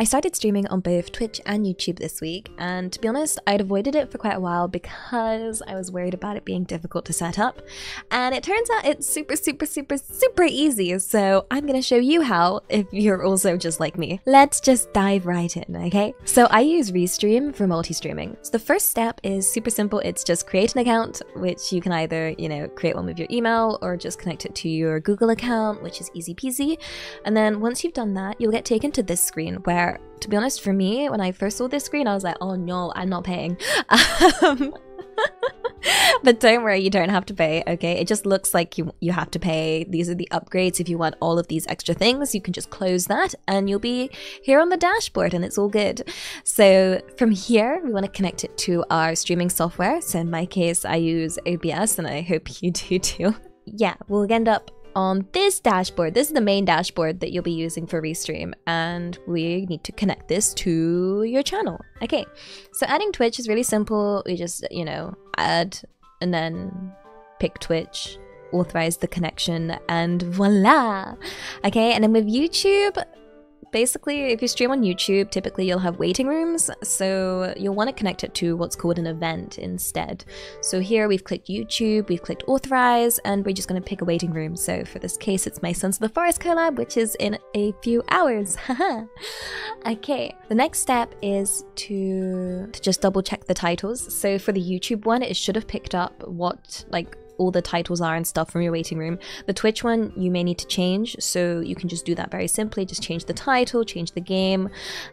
I started streaming on both Twitch and YouTube this week, and to be honest, I'd avoided it for quite a while because I was worried about it being difficult to set up. And it turns out it's super, super, super, super easy, so I'm gonna show you how if you're also just like me. Let's just dive right in, okay? So I use Restream for multi-streaming. So the first step is super simple, it's just create an account, which you can either, you know, create one with your email or just connect it to your Google account, which is easy peasy. And then once you've done that, you'll get taken to this screen where, to be honest, for me, when I first saw this screen, I was like, oh no, I'm not paying. Um, but don't worry, you don't have to pay, okay? It just looks like you, you have to pay. These are the upgrades. If you want all of these extra things, you can just close that and you'll be here on the dashboard and it's all good. So from here, we want to connect it to our streaming software. So in my case, I use OBS and I hope you do too. Yeah, we'll end up on this dashboard. This is the main dashboard that you'll be using for Restream, and we need to connect this to your channel. Okay, so adding Twitch is really simple. We just, you know, add and then pick Twitch, authorize the connection, and voila! Okay, and then with YouTube, basically, if you stream on YouTube, typically you'll have waiting rooms, so you'll want to connect it to what's called an event instead. So here we've clicked YouTube, we've clicked authorize, and we're just going to pick a waiting room. So for this case, it's my Sons of the Forest collab, which is in a few hours. okay, the next step is to, to just double check the titles. So for the YouTube one, it should have picked up what, like, all the titles are and stuff from your waiting room. The Twitch one you may need to change, so you can just do that very simply. Just change the title, change the game,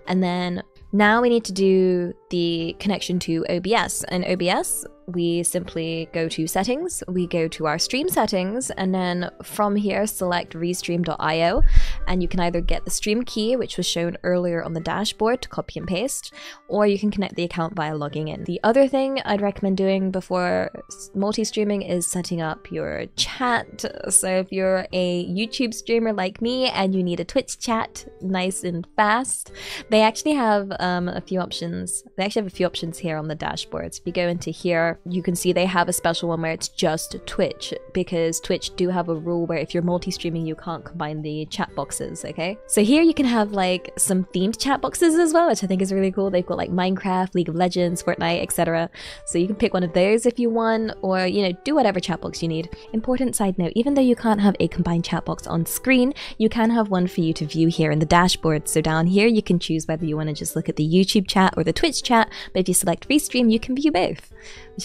and then now we need to do the connection to OBS. And OBS, we simply go to settings, we go to our stream settings, and then from here select restream.io. And you can either get the stream key, which was shown earlier on the dashboard to copy and paste, or you can connect the account via logging in. The other thing I'd recommend doing before multi streaming is setting up your chat. So if you're a YouTube streamer like me and you need a Twitch chat nice and fast, they actually have um, a few options. They actually have a few options here on the dashboard. If you go into here, you can see they have a special one where it's just Twitch because Twitch do have a rule where if you're multi-streaming, you can't combine the chat boxes, okay? So here you can have like some themed chat boxes as well, which I think is really cool. They've got like Minecraft, League of Legends, Fortnite, etc. So you can pick one of those if you want, or you know, do whatever chat box you need. Important side note, even though you can't have a combined chat box on screen, you can have one for you to view here in the dashboard. So down here, you can choose whether you want to just look at the YouTube chat or the Twitch chat, but if you select Restream, you can view both,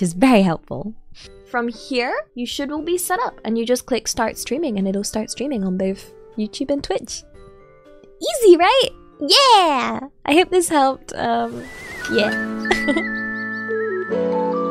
is very helpful. From here, you should all be set up and you just click start streaming and it'll start streaming on both YouTube and Twitch. Easy, right? Yeah! I hope this helped. Um, yeah.